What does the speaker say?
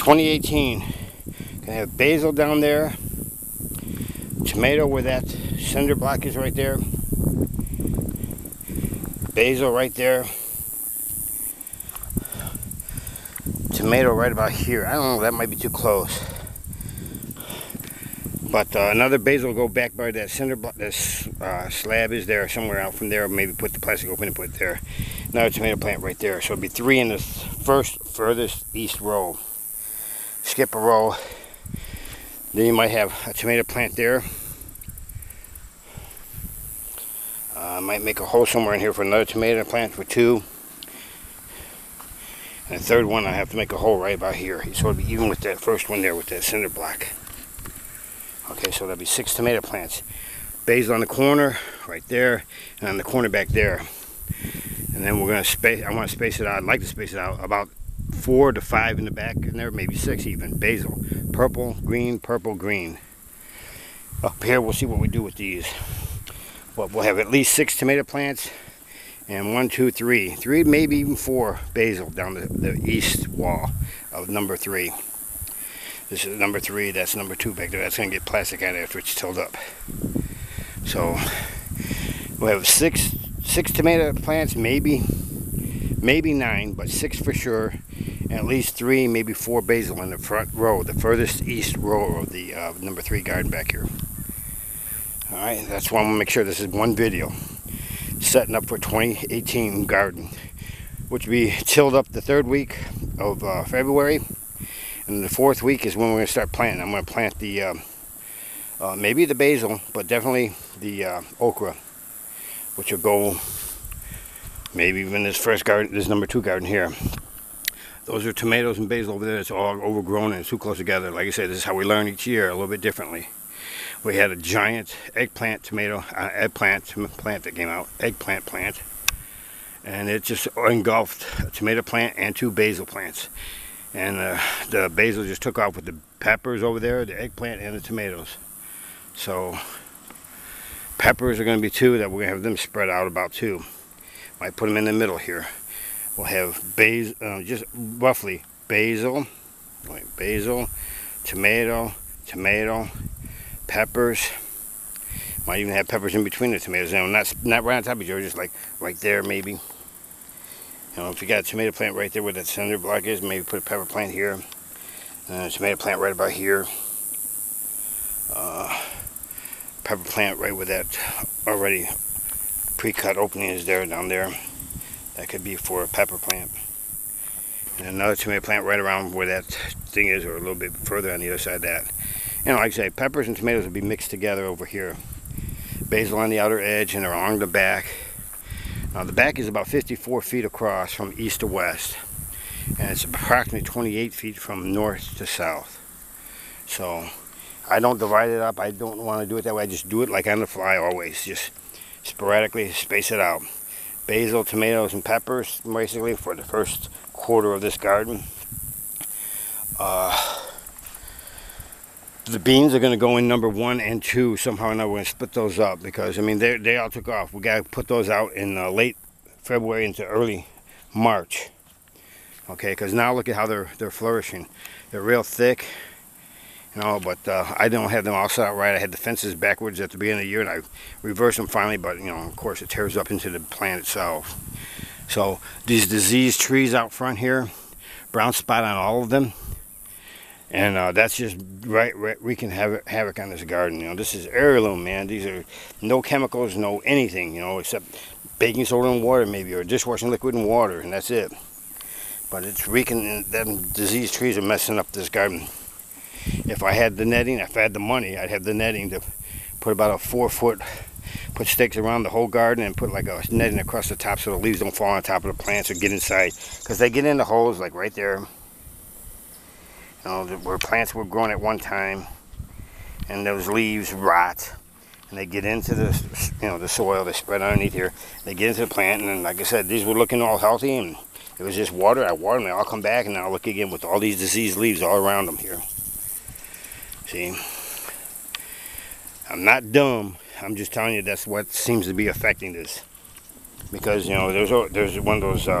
2018. Gonna have basil down there. Tomato where that cinder block is right there. Basil right there. Tomato right about here. I don't know, that might be too close. But uh, another basil will go back by that cinder block, this uh, slab is there somewhere out from there. Maybe put the plastic open and put it there. Another tomato plant right there. So it'll be three in the first furthest east row. Skip a row. Then you might have a tomato plant there. Uh, I might make a hole somewhere in here for another tomato plant for two. And the third one I have to make a hole right about here. So it'll be even with that first one there with that cinder block. Okay, so that'll be six tomato plants. Basil on the corner, right there, and on the corner back there. And then we're gonna space, I wanna space it out, I'd like to space it out about four to five in the back, and there maybe six even, basil. Purple, green, purple, green. Up here, we'll see what we do with these. But we'll have at least six tomato plants, and one, two, three, three, maybe even four basil down the, the east wall of number three. This is number three, that's number two back there. That's gonna get plastic out after it's tilled up. So we'll have six six tomato plants, maybe maybe nine, but six for sure. At least three, maybe four basil in the front row, the furthest east row of the uh, number three garden back here. All right, that's why I'm gonna make sure this is one video. Setting up for 2018 garden, which will be tilled up the third week of uh, February and the fourth week is when we're to start planting. I'm to plant the, uh, uh, maybe the basil, but definitely the uh, okra, which will go maybe even this first garden, this number two garden here. Those are tomatoes and basil over there. It's all overgrown and it's too close together. Like I said, this is how we learn each year a little bit differently. We had a giant eggplant tomato, uh, eggplant plant that came out, eggplant plant. And it just engulfed a tomato plant and two basil plants and uh, the basil just took off with the peppers over there, the eggplant, and the tomatoes. So peppers are going to be two that we're going to have them spread out about two. Might put them in the middle here. We'll have basil, uh, just roughly basil, like basil, tomato, tomato, peppers. Might even have peppers in between the tomatoes. You not not right on top of each other, just like right there maybe. You know, if you got a tomato plant right there where that cinder block is, maybe put a pepper plant here. A tomato plant right about here. Uh, pepper plant right where that already pre-cut opening is there down there. That could be for a pepper plant. And another tomato plant right around where that thing is or a little bit further on the other side of that. Know, like I say, peppers and tomatoes will be mixed together over here. Basil on the outer edge and along the back. Now the back is about 54 feet across from east to west and it's approximately 28 feet from north to south. So I don't divide it up. I don't want to do it that way. I just do it like on the fly always. Just sporadically space it out. Basil, tomatoes, and peppers basically for the first quarter of this garden. Uh, the beans are going to go in number one and two somehow or another. We're going to split those up because, I mean, they, they all took off. We got to put those out in uh, late February into early March. Okay, because now look at how they're, they're flourishing. They're real thick, you know, but uh, I don't have them all set out right. I had the fences backwards at the beginning of the year, and I reversed them finally, but, you know, of course, it tears up into the plant itself. So these diseased trees out front here, brown spot on all of them, and uh, that's just right, right wreaking havoc, havoc on this garden you know this is heirloom man these are no chemicals no anything you know except baking soda and water maybe or dishwashing liquid and water and that's it but it's wreaking them diseased trees are messing up this garden if I had the netting if I had the money I'd have the netting to put about a four foot put stakes around the whole garden and put like a netting across the top so the leaves don't fall on top of the plants or get inside. Because they get in the holes like right there. You know, where plants were growing at one time and those leaves rot and they get into the you know the soil they spread underneath here they get into the plant and like I said these were looking all healthy and it was just water I water them they all come back and I'll look again with all these diseased leaves all around them here see I'm not dumb. I'm just telling you that's what seems to be affecting this. Because you know there's there's one of those uh,